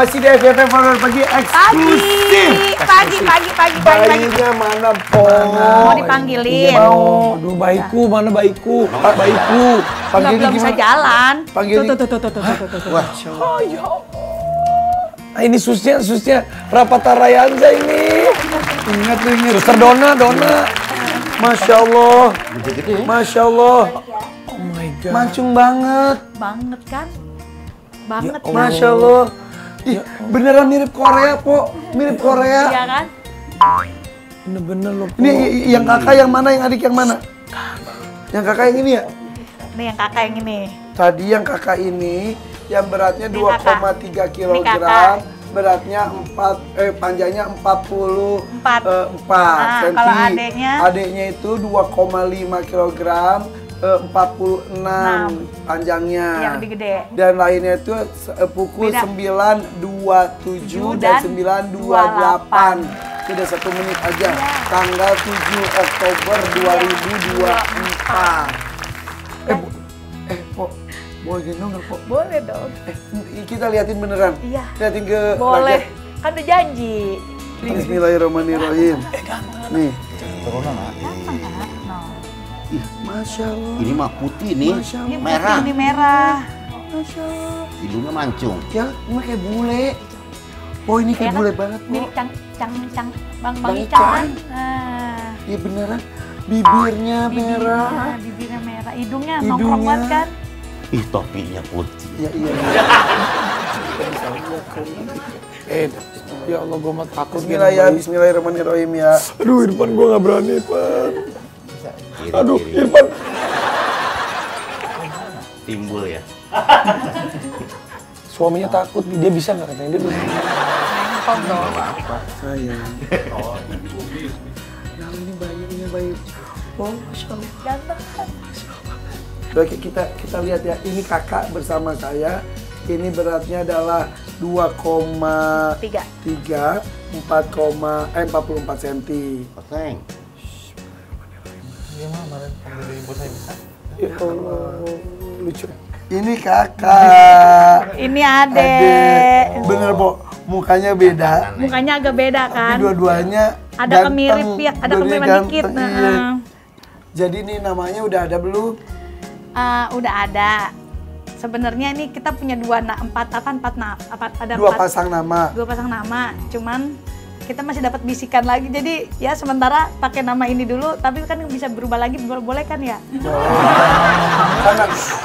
Masih di Follower Pagi eksklusif. pagi, pagi, pagi, pagi, pagi. Bayinya mana, Po? Mau dipanggilin. Iya, Mau, aduh baikku, mana baikku? Pak, bayiku. Nggak Panggilnya belum bisa gimana? jalan. Panggilnya. Tuh, tuh, tuh, tuh, tuh, tuh, tuh. Wah, Oh ya Ah, ini susnya, susnya Rapata Rayanza ini. ingat ingat. Suster Dona, Dona. Masya Allah. Ya. Masya Allah. Oh my god. Mancung banget. Banget kan? Banget kan? Masya Allah. Ih, beneran mirip Korea, Po. Mirip Korea. Iya kan? Bener-bener loh. Ini yang kakak yang mana, yang adik yang mana? Yang kakak yang ini ya? Nih yang kakak yang ini. Tadi yang kakak ini yang beratnya Ini 2,3 Ini kilogram, beratnya 4 eh panjangnya 40 Empat. eh, 4 Nah, senti. kalau adeknya? Adeknya itu 2,5 kilogram, eh, 46 panjangnya. Yang lebih gede. Dan lainnya itu eh, pukul Beda. 9.27 dan dan 9.28. Sudah satu menit aja. Tanggal 7 Oktober 2024. Eh, Bu- eh, Po, boleh gendong nggak, Po? Boleh dong. Eh, kita liatin beneran. Iya. Liatin ke Boleh. rakyat. Kan udah janji. Bismillahirrahmanirrahim. Nih. Corona nggak? Masya Allah. ini mah putih nih. Masya Ini Allah. Merah. putih, ini merah. Masya Allah. Hidungnya mancung. Ya, ini kayak bule. Oh, ini kayak Ya bule banget, Po. Mirip cang, cang, cang, bang, bang Bang Ican. Nah. Iya beneran. Bibirnya merah. Bibirnya, bibirnya merah. Hidungnya, Hidungnya. nongkrong banget kan? Ih, topinya putih. Iya, iya. Eh, ya Allah gue mah takut Bismillah ya, Bismillahirrahmanirrahim ya. Aduh Irfan gue gak berani Kiri, Aduh kiri. Irfan. Timbul ya. Suaminya takut, dia bisa nggak katanya dia bisa. Dong. Sayang. Nah, ini bayi, ini bayi. Oh, Masya Allah. Ganteng kan? Oke, kita kita lihat ya. Ini kakak bersama saya. Ini beratnya adalah 2,3 Tiga. 4, eh 44 cm. Oteng. Ya Allah, lucu. Ini kakak. Ini adek. Bener, Po. Mukanya beda. Mukanya agak beda kan? Tapi dua-duanya Ada ganteng. kemirip ya, ada kemiripan dikit. ganteng, Nah. iya. Jadi nih namanya udah ada belum? Eh, udah ada. Sebenarnya ini kita punya dua empat apa empat na apa ada Dua empat pasang nama. dua pasang nama. Cuman kita masih dapat bisikan lagi. Jadi ya sementara pakai nama ini dulu. Tapi kan bisa berubah lagi. Boleh, boleh kan ya?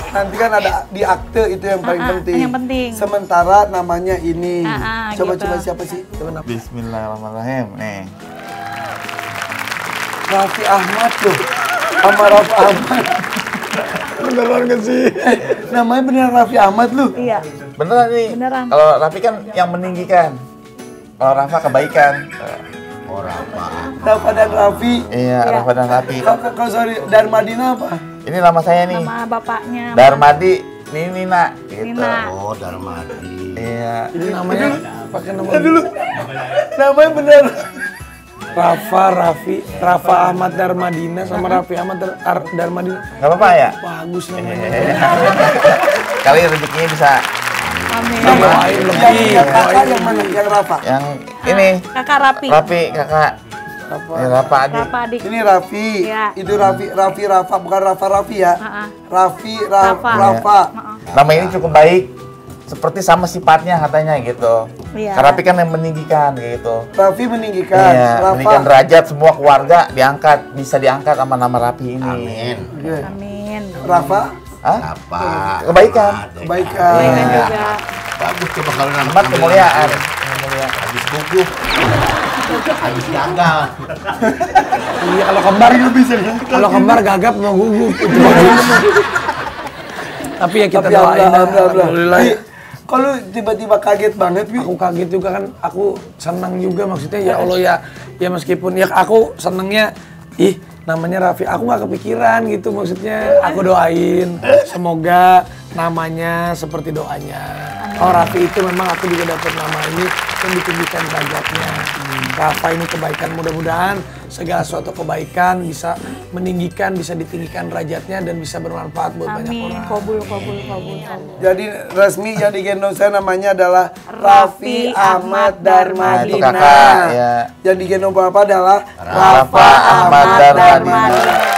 Nanti kan ada di akte itu yang paling Ah, ah, penting. yang penting. Sementara namanya ini. Ah, ah, coba gitu. coba siapa sih? Coba nama. Bismillahirrahmanirrahim. Nih. Raffi Ahmad tuh. Sama Raffi Ahmad. Beneran gak sih? Namanya beneran Raffi Ahmad lu. Iya. Beneran nih. Beneran. Kalau Raffi kan yang meninggikan. Kalau Rafa kebaikan. Orang apa? Rafa dan Raffi. Iya, Iya. Rafa dan Raffi. Kalau sorry, Darmadina apa? Ini nama saya nih. Nama bapaknya. Darmadi Nini nak gitu. Nina. Oh, Darmadi. Iya. Ini namanya pakai nama dulu. Namanya bener. Rafa, Raffi, Rafa Ahmad Darmadina sama Raffi Ahmad Dar Ar- Darmadina. Gak apa-apa ya? Bagus namanya. Kali rezekinya bisa Amin. Yang, lebih. yang kakak yang mana? Yang Rafa. yang ini Kakak Rapi. Rafi kakak. Rafa. Ini Rafa adik. Rafa adik. Ini Raffi. Iya. Itu Raffi, Raffi Rafa bukan Rafa Raffi ya. Ah. Raffi Ra- Rafa. Rafa. Nama ini cukup baik. Seperti sama sifatnya katanya gitu. Iya. Karena Rafi kan yang meninggikan gitu. Raffi meninggikan. Iya, Rafa. meninggikan derajat semua keluarga diangkat, bisa diangkat sama nama Rafi ini. Amin. Amin. Rafa Hah? Apa? Kebaikan. kebaikan. Kebaikan juga. Bagus coba kalau nama Ahmad kemuliaan. Habis gugup. Habis gagal. Iya kalau kembar bisa Kalau kembar gagap mau gugup itu. Tapi ya kita doain alhamdulillah, Kalau tiba-tiba kaget banget. Aku kaget juga kan, aku senang juga maksudnya ya Allah ya, ya meskipun ya aku senengnya, ih namanya Raffi, aku nggak kepikiran gitu maksudnya, aku doain. Semoga namanya seperti doanya. Kalau Raffi itu memang aku juga dapat nama ini yang ditinggikan derajatnya. Rafa ini kebaikan mudah-mudahan segala suatu kebaikan bisa meninggikan, bisa ditinggikan derajatnya dan bisa bermanfaat buat banyak Amin. orang. Kobul, kobul, kobul, kobul. Jadi resmi yang digendong saya namanya adalah Raffi Ahmad Nah, itu Darmadina. kakak, ya. Yang digendong bapak adalah Rafa Ahmad Darmadina. Saya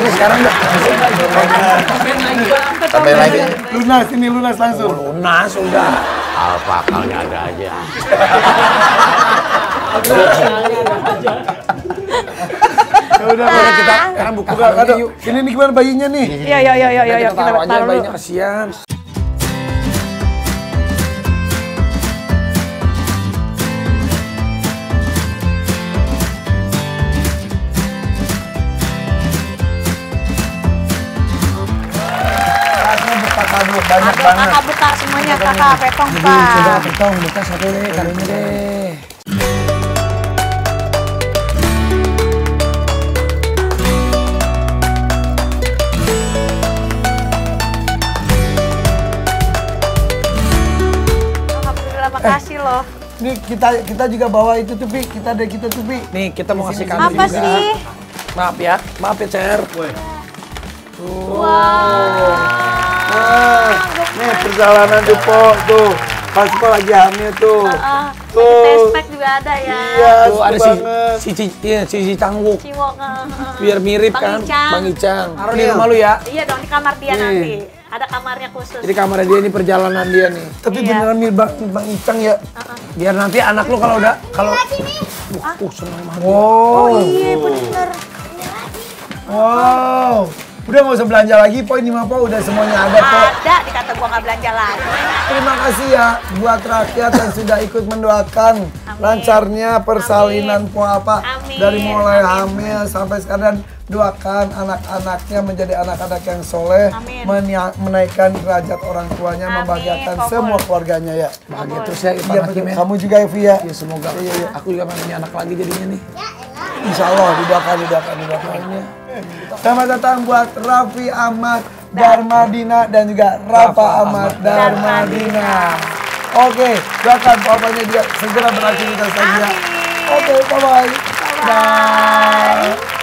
nih sekarang dah. Sampai lagi. lunas ini lunas langsung. Lunas sudah. Alfa akalnya ada aja. Ya udah, kita sekarang kalungnya kado. yuk. Ini nih gimana bayinya nih? Iya, iya, iya, iya, iya. kita taruh aja bayinya kasihan. Banyak Aduh, banget. kakak buka semuanya, kakak pekong, Coba Pak. petong buka satu deh kadonya deh. Alhamdulillah, makasih loh. Ini kita kita juga bawa itu tuh Pi. Kita ada kita tuh Pi. Nih kita mau kasih kado Apa juga. sih? Maaf ya, maaf ya Cer. Nah, nih perjalanan Dupo tuh. Pas Dupo lagi hamil tuh. Ah, Tuh. test pack juga ada ya. Iya, Tuh ada si banget. si si, iya, si, si Cangwuk. Ah, ah. Biar mirip Bang kan, Icang. Bang Icang. Taruh di Iya. rumah lu ya. Iya dong, di kamar dia Nih. nanti. Ada kamarnya khusus. Jadi kamarnya dia ini perjalanan dia nih. Tapi Iya. beneran mirip Bang, Bang Icang ya. Biar nanti anak lu kalau udah kalau uh, uh seneng banget. Wow. Oh iya, bener. Wow. Udah nggak usah belanja lagi, poin po udah semuanya ada po. Ada, dikata gua nggak belanja lagi. Terima kasih ya buat rakyat yang sudah ikut mendoakan lancarnya persalinan po apa Amin. dari mulai Amin. hamil sampai sekarang doakan anak-anaknya menjadi anak-anak yang soleh, Amin. menaikkan derajat orang tuanya, Amin. membahagiakan semua keluarganya ya. Bahagia terus ya Ipan Hakim ya. Kamu juga Evi ya. Ya semoga aku juga pengen punya anak lagi jadinya nih. Insya Allah didoakan, didoakan, didoakan. Selamat datang buat Raffi Ahmad Darmadina dan juga Rafa Ahmad Darmadina. Oke, doakan papanya juga segera beraktivitas lagi ya. Oke, bye-bye. Bye.